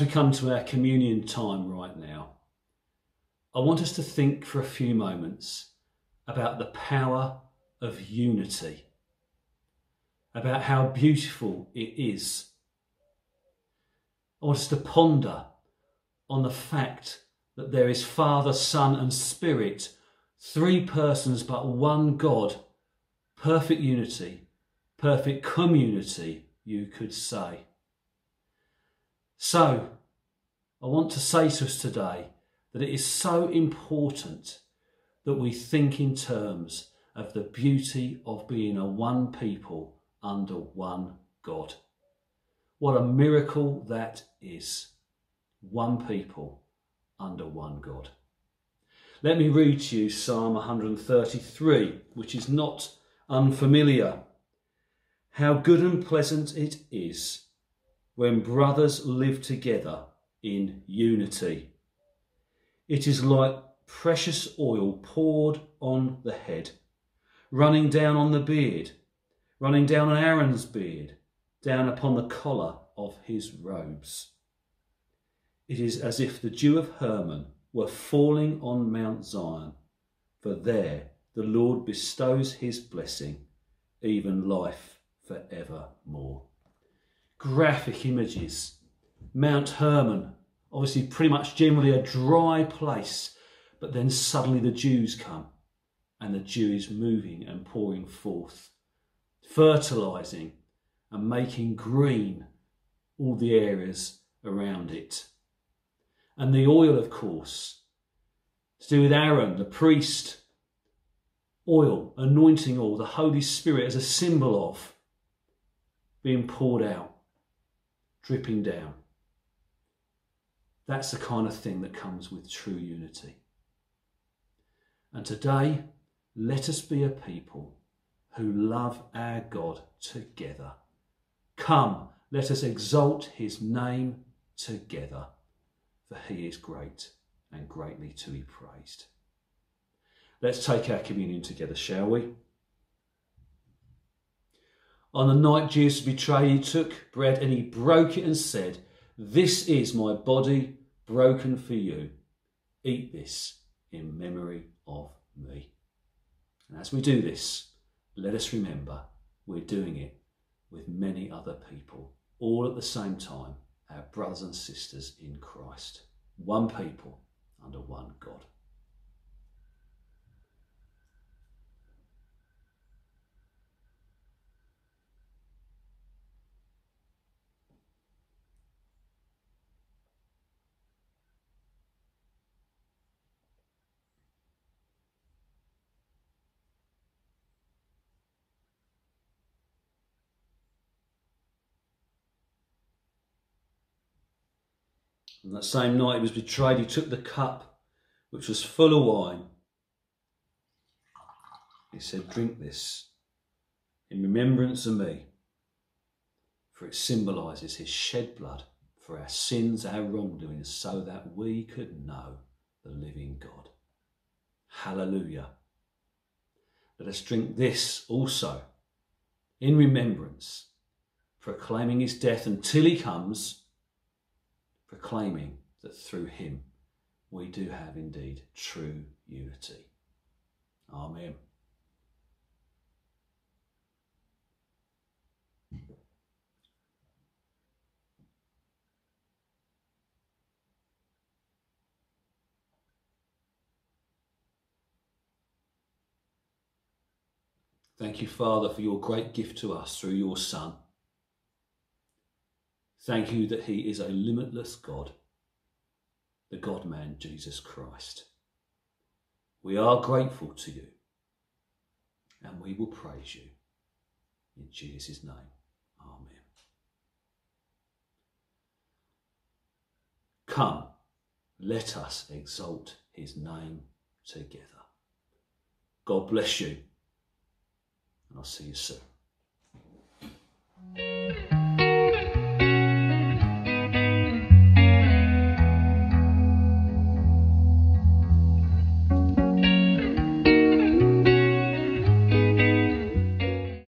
As we come to our communion time right now, I want us to think for a few moments about the power of unity, about how beautiful it is. I want us to ponder on the fact that there is Father, Son, and Spirit, three persons but one God, perfect unity, perfect community, you could say. So, I want to say to us today that it is so important that we think in terms of the beauty of being a one people under one God. What a miracle that is. One people under one God. Let me read to you Psalm 133, which is not unfamiliar. How good and pleasant it is when brothers live together in unity. It is like precious oil poured on the head, running down on the beard, running down on Aaron's beard, down upon the collar of his robes. It is as if the dew of Hermon were falling on Mount Zion, for there the Lord bestows his blessing, even life for evermore graphic images. Mount Hermon, obviously pretty much generally a dry place, but then suddenly the dews come and the dew is moving and pouring forth, fertilizing and making green all the areas around it. And the oil, of course, to do with Aaron, the priest, oil, anointing oil, the Holy Spirit as a symbol of being poured out dripping down. That's the kind of thing that comes with true unity. And today, let us be a people who love our God together. Come, let us exalt his name together, for he is great and greatly to be praised. Let's take our communion together, shall we? On the night Jesus betrayed, he took bread and he broke it and said, This is my body broken for you. Eat this in memory of me. And as we do this, let us remember we're doing it with many other people, all at the same time, our brothers and sisters in Christ. One people under one God. On that same night he was betrayed, he took the cup which was full of wine. He said, Drink this in remembrance of me, for it symbolises his shed blood for our sins, our wrongdoings, so that we could know the living God. Hallelujah. Let us drink this also in remembrance, proclaiming his death until he comes proclaiming that through him we do have indeed true unity. Amen. Thank you, Father, for your great gift to us through your Son. Thank you that he is a limitless God, the God man Jesus Christ. We are grateful to you and we will praise you in Jesus' name. Amen. Come, let us exalt his name together. God bless you, and I'll see you soon.